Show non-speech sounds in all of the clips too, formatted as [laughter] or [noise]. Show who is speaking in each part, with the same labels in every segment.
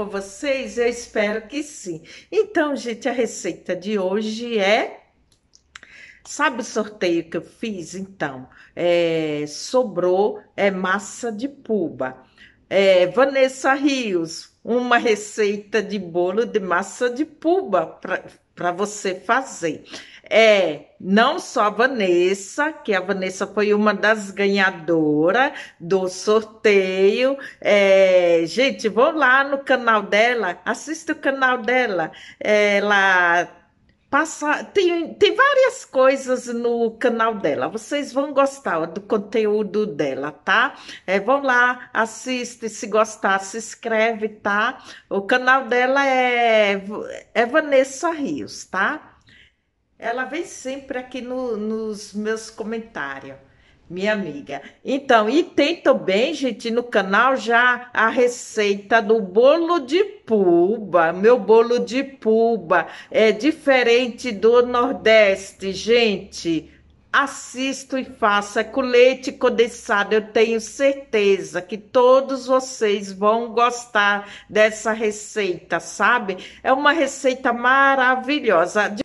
Speaker 1: com vocês? Eu espero que sim. Então, gente, a receita de hoje é. Sabe o sorteio que eu fiz? Então, é, sobrou é massa de puba. É, Vanessa Rios, uma receita de bolo de massa de puba para você fazer é não só a Vanessa, que a Vanessa foi uma das ganhadoras do sorteio. É, gente, vão lá no canal dela, assista o canal dela. Ela passa, tem, tem várias coisas no canal dela. Vocês vão gostar do conteúdo dela, tá? É, vão lá, assiste, se gostar, se inscreve, tá? O canal dela é, é Vanessa Rios, tá? Ela vem sempre aqui no, nos meus comentários, minha amiga. Então, e tem também, gente, no canal já a receita do bolo de puba. Meu bolo de puba é diferente do Nordeste, gente. Assisto e faça é com leite condensado. Eu tenho certeza que todos vocês vão gostar dessa receita, sabe? É uma receita maravilhosa.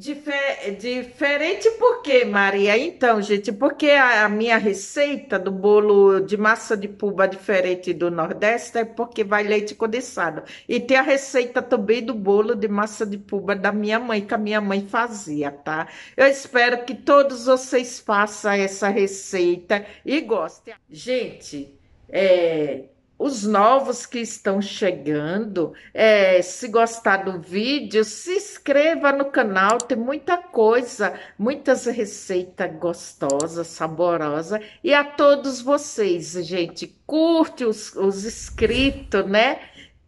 Speaker 1: Difer diferente por quê, Maria? Então, gente, porque a, a, minha receita do bolo de massa de puba diferente do Nordeste é porque vai leite condensado. E tem a receita também do bolo de massa de puba da minha mãe, que a minha mãe fazia, tá? Eu espero que todos vocês façam essa receita e gostem. Gente, é, os novos que estão chegando. É, se gostar do vídeo, se inscreva no canal, tem muita coisa, muitas receitas gostosas, saborosas. E a todos vocês, gente, curte os, os inscritos, né?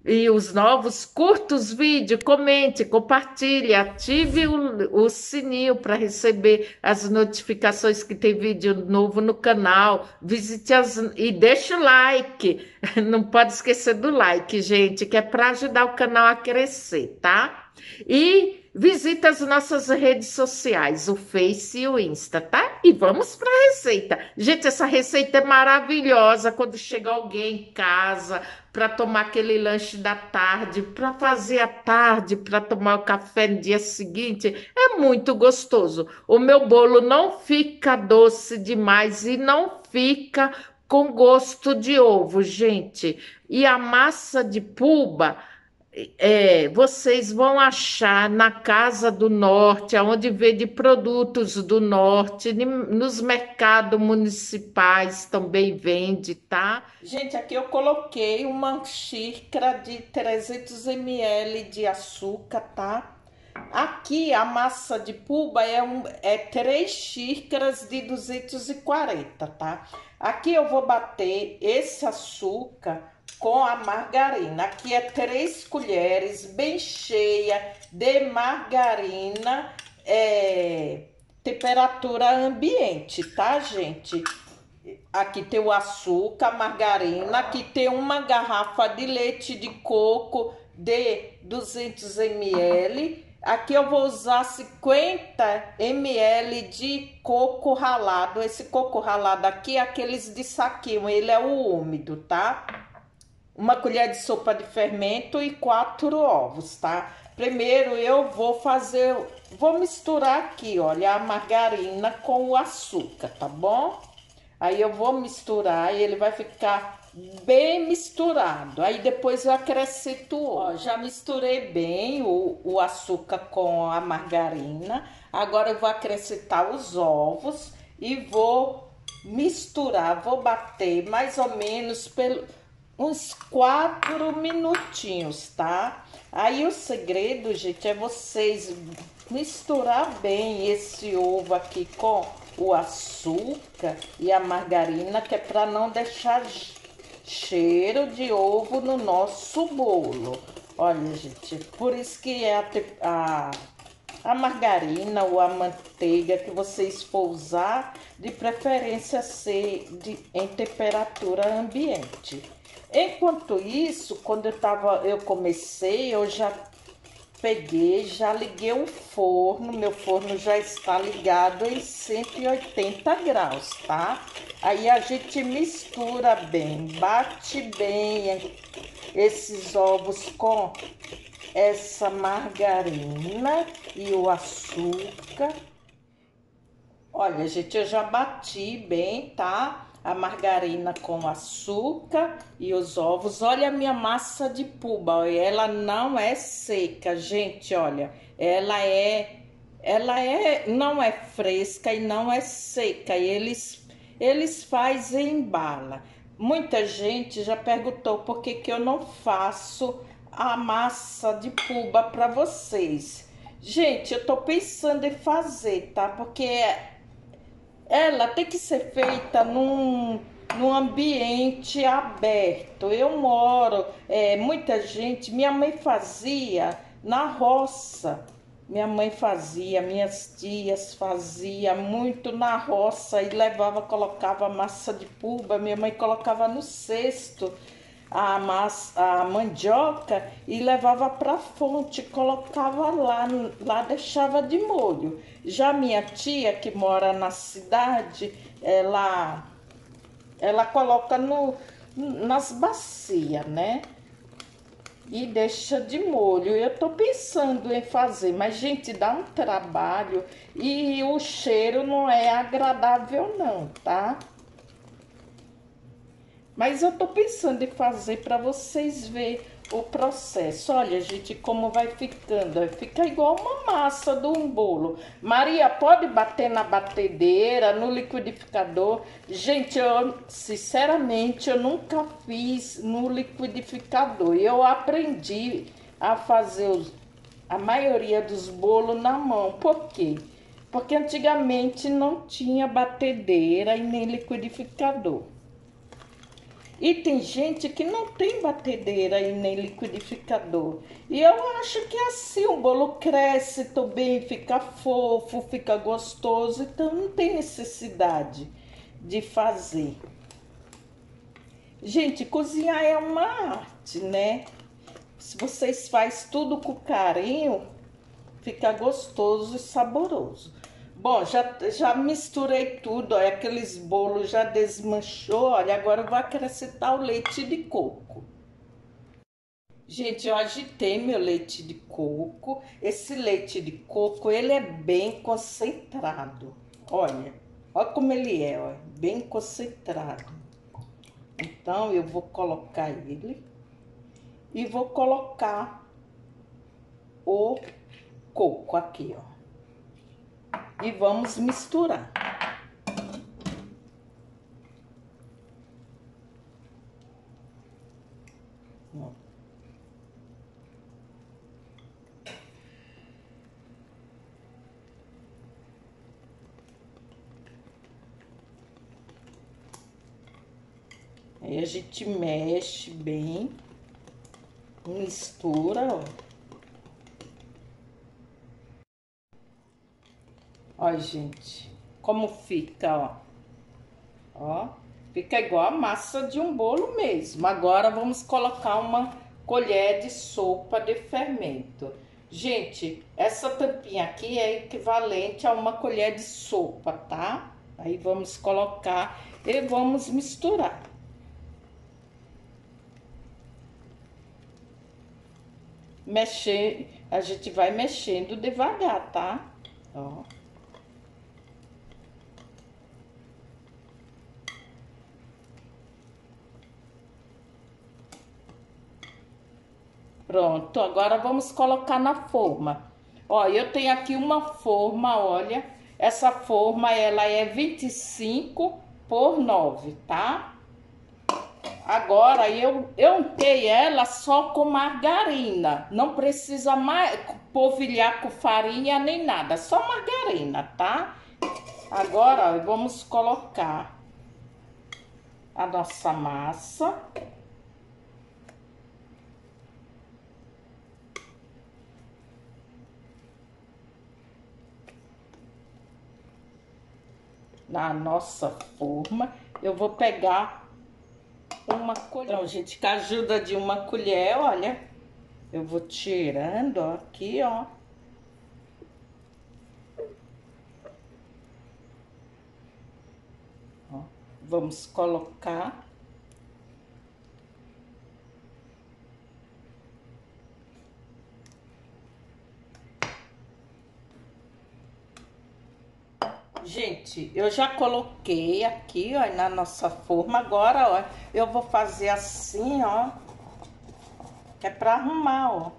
Speaker 1: E os novos, curta os vídeos, comente, compartilhe, ative o, o sininho para receber as notificações que tem vídeo novo no canal. Visite as e deixe o like. [laughs] Não pode esquecer do like, gente, que é para ajudar o canal a crescer, tá? E Visita as nossas redes sociais, o Face e o Insta, tá? E vamos para a receita. Gente, essa receita é maravilhosa quando chega alguém em casa para tomar aquele lanche da tarde, para fazer a tarde, para tomar o café no dia seguinte. É muito gostoso. O meu bolo não fica doce demais e não fica com gosto de ovo, gente. E a massa de puba é, vocês vão achar na Casa do Norte, onde vende produtos do Norte, nos mercados municipais também vende, tá? Gente, aqui eu coloquei uma xícara de 300 ml de açúcar, tá? Aqui a massa de puba é, um, é 3 xícaras de 240, tá? Aqui eu vou bater esse açúcar com a margarina. Aqui é três colheres bem cheia de margarina, é, temperatura ambiente, tá, gente? Aqui tem o açúcar, margarina, aqui tem uma garrafa de leite de coco de 200 ml. Aqui eu vou usar 50 ml de coco ralado. Esse coco ralado aqui é aqueles de saquinho, ele é o úmido, tá? Uma colher de sopa de fermento e quatro ovos, tá? Primeiro eu vou fazer, vou misturar aqui, olha, a margarina com o açúcar, tá bom? Aí eu vou misturar e ele vai ficar bem misturado. Aí depois eu acrescento o ó, já misturei bem o, o açúcar com a margarina. Agora eu vou acrescentar os ovos e vou misturar, vou bater mais ou menos pelo uns quatro minutinhos, tá? Aí o segredo, gente, é vocês misturar bem esse ovo aqui com o açúcar e a margarina, que é para não deixar cheiro de ovo no nosso bolo. Olha, gente, por isso que é a, a, a margarina ou a manteiga que vocês for usar, de preferência ser de, em temperatura ambiente. Enquanto isso, quando eu tava, eu comecei, eu já peguei, já liguei o forno, meu forno já está ligado em 180 graus, tá? Aí a gente mistura bem, bate bem esses ovos com essa margarina e o açúcar. Olha, gente, eu já bati bem, tá? A margarina com açúcar e os ovos. Olha a minha massa de puba, ela não é seca, gente, olha. Ela é ela é não é fresca e não é seca. E eles eles fazem em bala. Muita gente já perguntou por que que eu não faço a massa de puba para vocês. Gente, eu tô pensando em fazer, tá? Porque ela tem que ser feita num, num ambiente aberto. Eu moro, é, muita gente, minha mãe fazia na roça. Minha mãe fazia, minhas tias fazia muito na roça e levava, colocava massa de puba, minha mãe colocava no cesto a, massa, a mandioca e levava para a fonte, colocava lá, lá deixava de molho. Já minha tia, que mora na cidade, ela, ela coloca no, nas bacias, né? E deixa de molho. Eu tô pensando em fazer, mas, gente, dá um trabalho e o cheiro não é agradável, não, tá? Mas eu tô pensando em fazer para vocês verem o processo. Olha, gente, como vai ficando. Fica igual uma massa de um bolo. Maria, pode bater na batedeira, no liquidificador? Gente, eu, sinceramente, eu nunca fiz no liquidificador. Eu aprendi a fazer os, a maioria dos bolos na mão. Por quê? Porque antigamente não tinha batedeira e nem liquidificador. E tem gente que não tem batedeira e nem liquidificador. E eu acho que é assim o bolo cresce também, fica fofo, fica gostoso. Então não tem necessidade de fazer. Gente, cozinhar é uma arte, né? Se vocês fazem tudo com carinho, fica gostoso e saboroso. Bom, já, já misturei tudo, olha, aqueles bolos já desmanchou, olha, agora eu vou acrescentar o leite de coco. Gente, eu agitei meu leite de coco. Esse leite de coco, ele é bem concentrado. Olha, olha como ele é, ó, bem concentrado. Então, eu vou colocar ele e vou colocar o coco aqui, ó e vamos misturar. Aí a gente mexe bem, mistura, ó. Ó, gente, como fica, ó. Ó, fica igual a massa de um bolo mesmo. Agora, vamos colocar uma colher de sopa de fermento. Gente, essa tampinha aqui é equivalente a uma colher de sopa, tá? Aí, vamos colocar e vamos misturar. Mexer, a gente vai mexendo devagar, tá? Ó. Pronto, agora vamos colocar na forma. Ó, eu tenho aqui uma forma, olha. Essa forma, ela é 25 por 9, tá? Agora, eu, eu untei ela só com margarina. Não precisa mais polvilhar com farinha nem nada. Só margarina, tá? Agora, vamos colocar a nossa massa. Na nossa forma. Eu vou pegar uma colher, então, gente, com a ajuda de uma colher, olha, Eu vou tirando, ó, aqui, ó. ó. Vamos colocar Gente, eu já coloquei aqui, ó, na nossa forma. Agora, ó, eu vou fazer assim, ó. Que é pra arrumar, ó.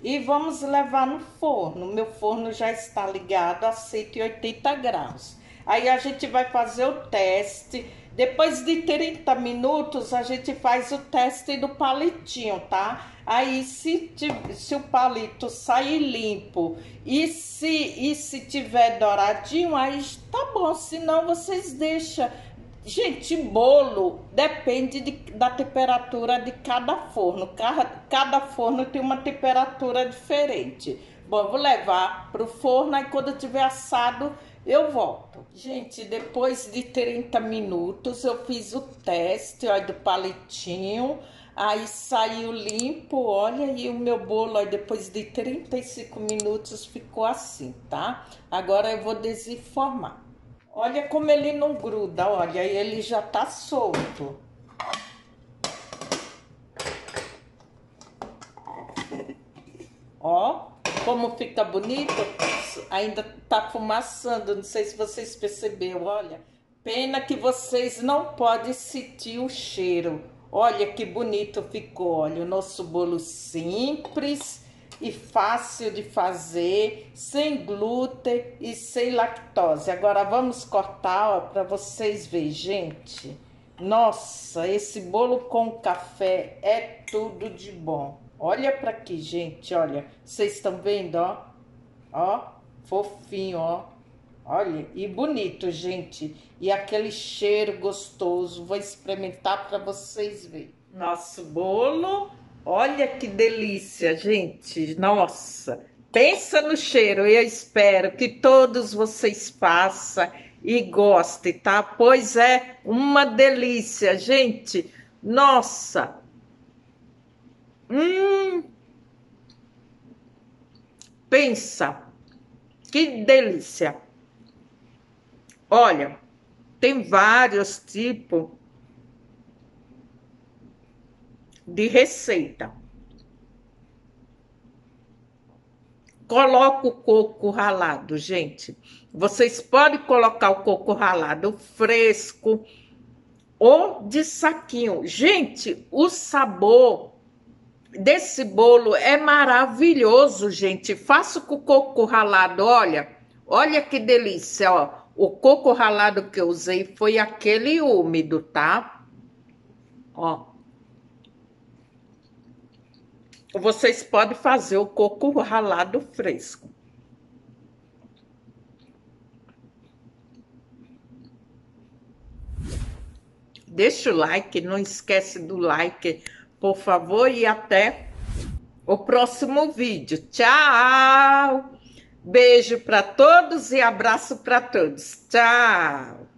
Speaker 1: E vamos levar no forno. Meu forno já está ligado a 180 graus. Aí a gente vai fazer o teste. Depois de 30 minutos, a gente faz o teste do palitinho, tá? Aí, se, se o palito sair limpo e se, e se tiver douradinho, aí tá bom. Senão, vocês deixam. Gente, bolo depende de, da temperatura de cada forno. Cada, cada forno tem uma temperatura diferente. Bom, vou levar pro forno, aí quando tiver assado, eu volto. Gente, depois de 30 minutos, eu fiz o teste, ó, do palitinho. Aí saiu limpo, olha, e o meu bolo, aí depois de 35 minutos, ficou assim, tá? Agora eu vou desenformar. Olha como ele não gruda, olha, ele já tá solto. Ó, como fica bonito. Ainda tá fumaçando, não sei se vocês perceberam, olha. Pena que vocês não podem sentir o cheiro. Olha que bonito ficou, olha, o nosso bolo simples e fácil de fazer, sem glúten e sem lactose. Agora vamos cortar, ó, para vocês verem, gente. Nossa, esse bolo com café é tudo de bom. Olha para aqui, gente, olha. Vocês estão vendo, ó? Ó, fofinho, ó. Olha, e bonito, gente. E aquele cheiro gostoso. Vou experimentar para vocês verem. Nosso bolo. Olha que delícia, gente. Nossa. Pensa no cheiro. Eu espero que todos vocês façam e gostem, tá? Pois é uma delícia, gente. Nossa. Hum. Pensa. Que delícia. Olha, tem vários tipos de receita. Coloca o coco ralado, gente. Vocês podem colocar o coco ralado fresco ou de saquinho. Gente, o sabor desse bolo é maravilhoso, gente. Faço com o coco ralado, olha. Olha que delícia, ó. O coco ralado que eu usei foi aquele úmido, tá? Ó. Vocês podem fazer o coco ralado fresco. Deixa o like, não esquece do like, por favor, e até o próximo vídeo. Tchau! Beijo para todos e abraço para todos. Tchau!